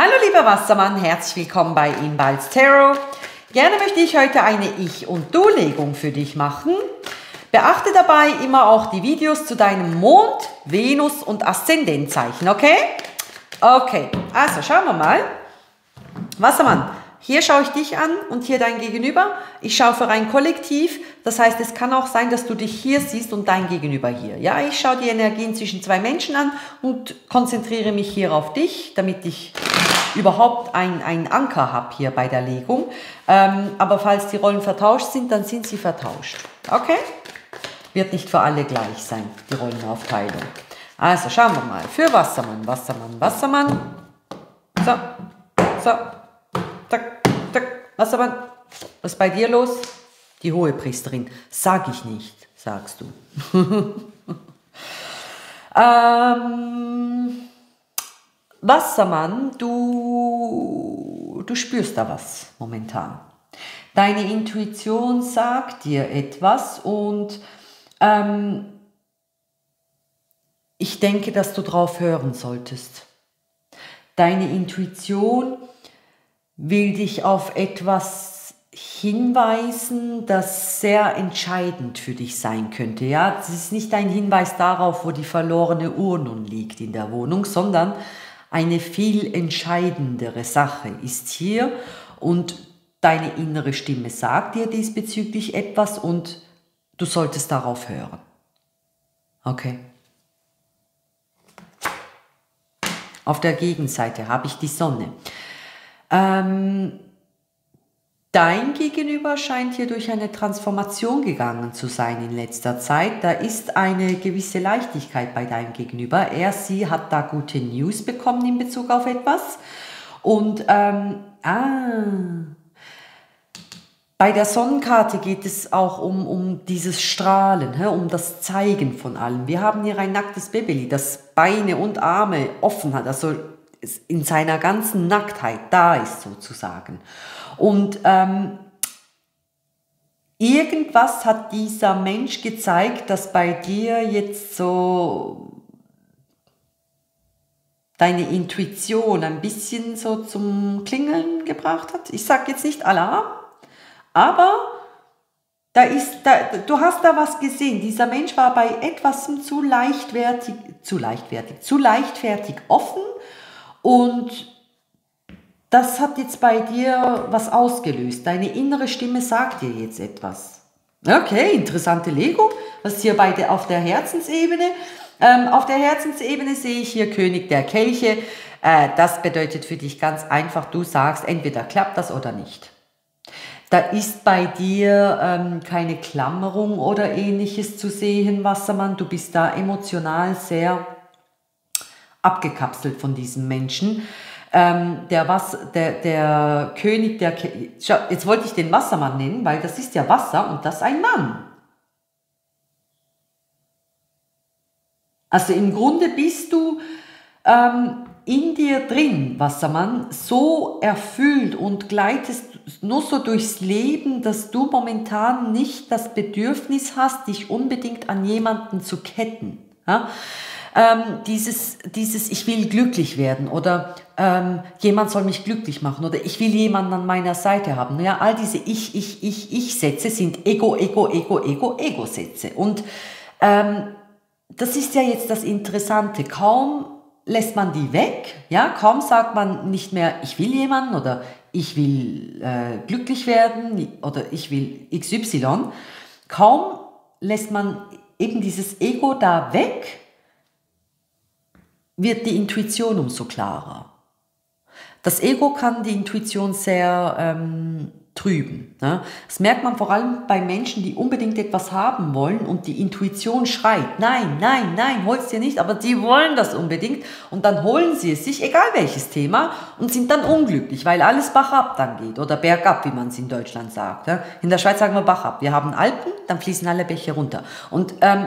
Hallo lieber Wassermann, herzlich willkommen bei Inballs Tarot. Gerne möchte ich heute eine Ich- und Du-Legung für dich machen. Beachte dabei immer auch die Videos zu deinem Mond, Venus und Aszendentzeichen, okay? Okay, also schauen wir mal. Wassermann, hier schaue ich dich an und hier dein Gegenüber. Ich schaue für ein Kollektiv. Das heißt, es kann auch sein, dass du dich hier siehst und dein Gegenüber hier. Ja, ich schaue die Energien zwischen zwei Menschen an und konzentriere mich hier auf dich, damit ich überhaupt einen Anker habe hier bei der Legung. Ähm, aber falls die Rollen vertauscht sind, dann sind sie vertauscht. Okay? Wird nicht für alle gleich sein, die Rollenaufteilung. Also schauen wir mal. Für Wassermann, Wassermann, Wassermann. So, so. Zack. Wassermann, was bei dir los? Die hohe Priesterin. Sag ich nicht, sagst du. ähm, Wassermann, du, du spürst da was momentan. Deine Intuition sagt dir etwas und ähm, ich denke, dass du drauf hören solltest. Deine Intuition will dich auf etwas hinweisen, das sehr entscheidend für dich sein könnte. Ja, es ist nicht ein Hinweis darauf, wo die verlorene Uhr nun liegt in der Wohnung, sondern eine viel entscheidendere Sache ist hier und deine innere Stimme sagt dir diesbezüglich etwas und du solltest darauf hören. Okay. Auf der Gegenseite habe ich die Sonne. Ähm, dein Gegenüber scheint hier durch eine Transformation gegangen zu sein in letzter Zeit. Da ist eine gewisse Leichtigkeit bei deinem Gegenüber. Er, sie hat da gute News bekommen in Bezug auf etwas. Und ähm, ah, bei der Sonnenkarte geht es auch um, um dieses Strahlen, um das Zeigen von allem. Wir haben hier ein nacktes Baby, das Beine und Arme offen hat, also in seiner ganzen Nacktheit da ist sozusagen. Und ähm, irgendwas hat dieser Mensch gezeigt, das bei dir jetzt so deine Intuition ein bisschen so zum Klingeln gebracht hat. Ich sage jetzt nicht Alarm, aber da ist, da, du hast da was gesehen. Dieser Mensch war bei etwas zu leichtwertig, zu leichtwertig, zu leichtfertig offen und das hat jetzt bei dir was ausgelöst. Deine innere Stimme sagt dir jetzt etwas. Okay, interessante Legung. Was hier bei auf der Herzensebene? Ähm, auf der Herzensebene sehe ich hier König der Kelche. Äh, das bedeutet für dich ganz einfach, du sagst, entweder klappt das oder nicht. Da ist bei dir ähm, keine Klammerung oder ähnliches zu sehen, Wassermann. Du bist da emotional sehr abgekapselt von diesem Menschen. Ähm, der, Was, der, der König der... Jetzt wollte ich den Wassermann nennen, weil das ist ja Wasser und das ein Mann. Also im Grunde bist du ähm, in dir drin, Wassermann, so erfüllt und gleitest nur so durchs Leben, dass du momentan nicht das Bedürfnis hast, dich unbedingt an jemanden zu ketten. Ja? Ähm, dieses, dieses, ich will glücklich werden oder ähm, jemand soll mich glücklich machen oder ich will jemanden an meiner Seite haben. Ja, all diese Ich, Ich, Ich, Ich-Sätze sind Ego, Ego, Ego, Ego, Ego-Sätze. Und ähm, das ist ja jetzt das Interessante. Kaum lässt man die weg, ja, kaum sagt man nicht mehr, ich will jemanden oder ich will äh, glücklich werden oder ich will XY. Kaum lässt man eben dieses Ego da weg, wird die Intuition umso klarer. Das Ego kann die Intuition sehr ähm, trüben. Ne? Das merkt man vor allem bei Menschen, die unbedingt etwas haben wollen und die Intuition schreit, nein, nein, nein, hol's dir nicht, aber die wollen das unbedingt und dann holen sie es sich, egal welches Thema, und sind dann unglücklich, weil alles bachab dann geht oder bergab, wie man es in Deutschland sagt. Ne? In der Schweiz sagen wir bachab. Wir haben Alpen, dann fließen alle Bäche runter. Und ähm,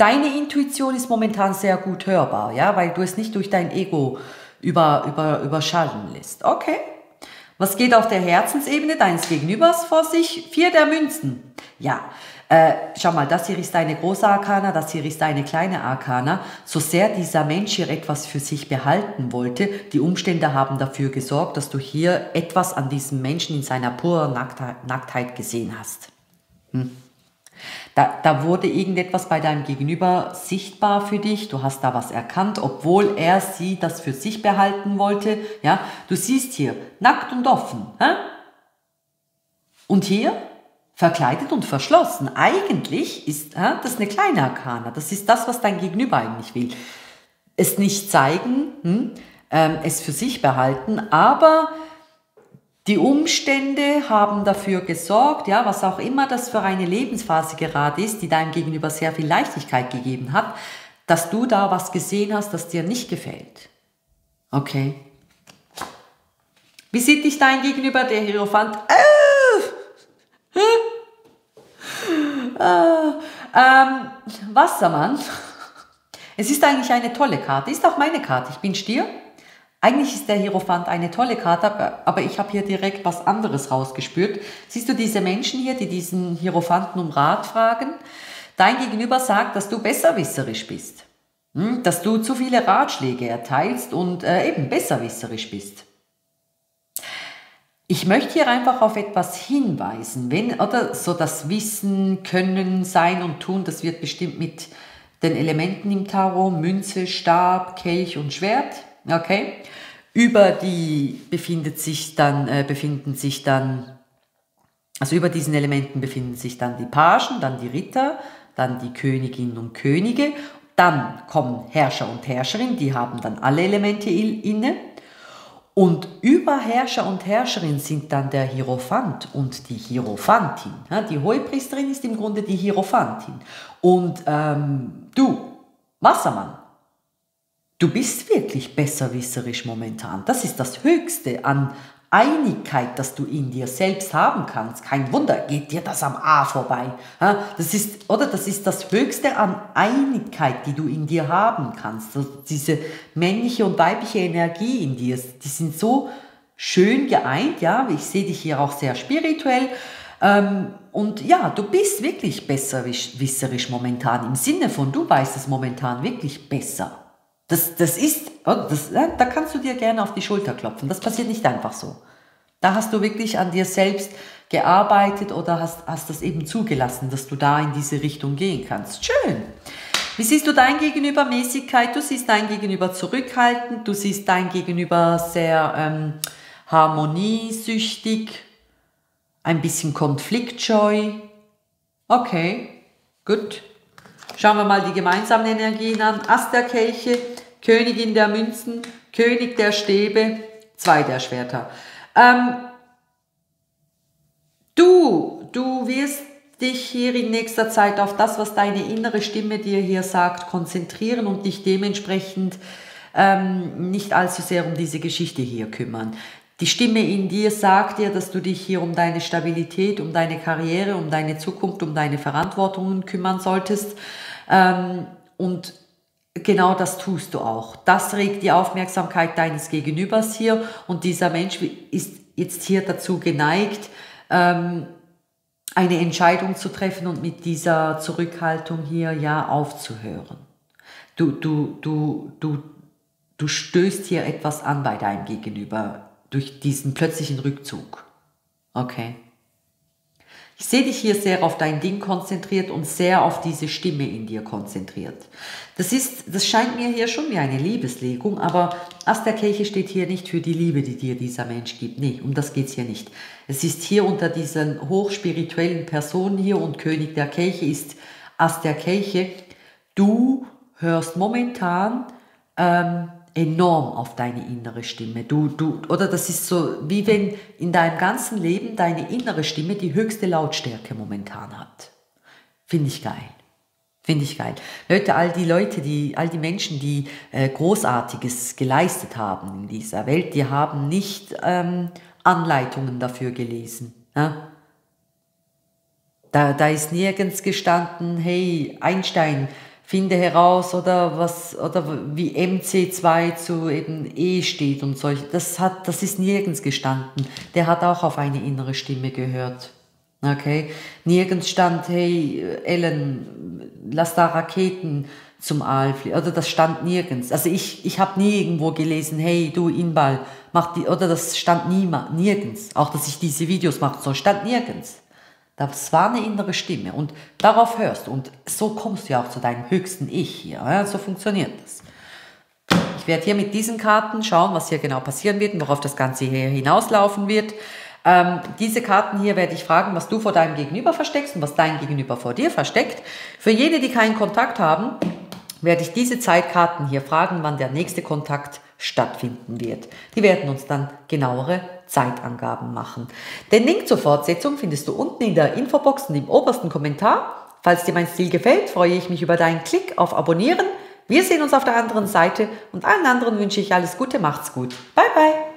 deine Intuition ist momentan sehr gut hörbar, ja, weil du es nicht durch dein Ego über, über, überschallen lässt. Okay? Was geht auf der Herzensebene deines Gegenübers vor sich? Vier der Münzen. Ja, Äh, schau mal, das hier ist eine große Arkana, das hier ist eine kleine Arkana. So sehr dieser Mensch hier etwas für sich behalten wollte, die Umstände haben dafür gesorgt, dass du hier etwas an diesem Menschen in seiner puren Nacktheit gesehen hast. Hm. Da, da wurde irgendetwas bei deinem Gegenüber sichtbar für dich, du hast da was erkannt, obwohl er sie das für sich behalten wollte. Ja, du siehst hier nackt und offen. Hä? Und hier verkleidet und verschlossen. Eigentlich ist hä, das eine kleine Arkana. Das ist das, was dein Gegenüber eigentlich will. Es nicht zeigen, hm, ähm, es für sich behalten, aber die Umstände haben dafür gesorgt, ja, was auch immer das für eine Lebensphase gerade ist, die deinem Gegenüber sehr viel Leichtigkeit gegeben hat, dass du da was gesehen hast, das dir nicht gefällt. Okay. Wie sieht dich dein Gegenüber, der Hierophant? Äh, äh, ähm, Wassermann. Es ist eigentlich eine tolle Karte. Ist auch meine Karte. Ich bin Stier. Eigentlich ist der Hierophant eine tolle Karte, aber ich habe hier direkt was anderes rausgespürt. Siehst du diese Menschen hier, die diesen Hierophanten um Rat fragen? Dein Gegenüber sagt, dass du besserwisserisch bist, hm? dass du zu viele Ratschläge erteilst und äh, eben besserwisserisch bist. Ich möchte hier einfach auf etwas hinweisen, wenn oder so das Wissen, Können, Sein und Tun, das wird bestimmt mit den Elementen im Tarot, Münze, Stab, Kelch und Schwert Okay. Über die befindet sich dann, äh, befinden sich dann, also über diesen Elementen befinden sich dann die Pagen, dann die Ritter, dann die Königinnen und Könige. Dann kommen Herrscher und Herrscherin, die haben dann alle Elemente inne. Und über Herrscher und Herrscherin sind dann der Hierophant und die Hierophantin. Die Hohepriesterin ist im Grunde die Hierophantin. Und ähm, du, Wassermann, Du bist wirklich besserwisserisch momentan. Das ist das Höchste an Einigkeit, das du in dir selbst haben kannst. Kein Wunder, geht dir das am A vorbei. Das ist, oder das ist das Höchste an Einigkeit, die du in dir haben kannst. Also diese männliche und weibliche Energie in dir, die sind so schön geeint. Ja, ich sehe dich hier auch sehr spirituell. Ähm, und ja, du bist wirklich besserwisserisch momentan im Sinne von, du weißt es momentan wirklich besser. Das, das ist, oh, das, da kannst du dir gerne auf die Schulter klopfen. Das passiert nicht einfach so. Da hast du wirklich an dir selbst gearbeitet oder hast, hast das eben zugelassen, dass du da in diese Richtung gehen kannst. Schön. Wie siehst du dein Gegenüber Mäßigkeit? Du siehst dein Gegenüber zurückhaltend, du siehst dein Gegenüber sehr ähm, harmoniesüchtig, ein bisschen konfliktscheu. Okay, gut. Schauen wir mal die gemeinsamen Energien an. Ast der Kelche, Königin der Münzen, König der Stäbe, zwei der Schwerter. Ähm, du, du wirst dich hier in nächster Zeit auf das, was deine innere Stimme dir hier sagt, konzentrieren und dich dementsprechend ähm, nicht allzu sehr um diese Geschichte hier kümmern. Die Stimme in dir sagt dir, dass du dich hier um deine Stabilität, um deine Karriere, um deine Zukunft, um deine Verantwortungen kümmern solltest. Ähm, und Genau das tust du auch. Das regt die Aufmerksamkeit deines Gegenübers hier und dieser Mensch ist jetzt hier dazu geneigt, ähm, eine Entscheidung zu treffen und mit dieser Zurückhaltung hier ja aufzuhören. Du, du, du, du, du stößt hier etwas an bei deinem Gegenüber durch diesen plötzlichen Rückzug. Okay. Ich sehe dich hier sehr auf dein Ding konzentriert und sehr auf diese Stimme in dir konzentriert. Das ist, das scheint mir hier schon wie eine Liebeslegung, aber Ast der Kirche steht hier nicht für die Liebe, die dir dieser Mensch gibt. Nee, um das geht's hier nicht. Es ist hier unter diesen hochspirituellen Personen hier und König der Kirche ist Ast der Kirche. Du hörst momentan ähm, enorm auf deine innere Stimme. Du, du, oder das ist so, wie wenn in deinem ganzen Leben deine innere Stimme die höchste Lautstärke momentan hat. Finde ich geil. Finde ich geil. Leute, all die Leute, die, all die Menschen, die äh, Großartiges geleistet haben in dieser Welt, die haben nicht ähm, Anleitungen dafür gelesen. Ja? Da, da ist nirgends gestanden, hey, Einstein, finde heraus oder was oder wie MC2 zu eben E steht und solche. Das hat, das ist nirgends gestanden. Der hat auch auf eine innere Stimme gehört. Okay, nirgends stand, hey Ellen, lass da Raketen zum Aal fliegen. Oder das stand nirgends. Also ich, ich habe nie irgendwo gelesen, hey du Inbal, mach die, oder das stand nie, nirgends. Auch dass ich diese Videos mache, so stand nirgends. Das war eine innere Stimme und darauf hörst. Und so kommst du ja auch zu deinem höchsten Ich hier. So funktioniert das. Ich werde hier mit diesen Karten schauen, was hier genau passieren wird und worauf das Ganze hier hinauslaufen wird. Ähm, diese Karten hier werde ich fragen, was du vor deinem Gegenüber versteckst und was dein Gegenüber vor dir versteckt. Für jene, die keinen Kontakt haben, werde ich diese Zeitkarten hier fragen, wann der nächste Kontakt stattfinden wird. Die werden uns dann genauere Zeitangaben machen. Den Link zur Fortsetzung findest du unten in der Infobox und im obersten Kommentar. Falls dir mein Stil gefällt, freue ich mich über deinen Klick auf Abonnieren. Wir sehen uns auf der anderen Seite und allen anderen wünsche ich alles Gute, macht's gut. Bye bye.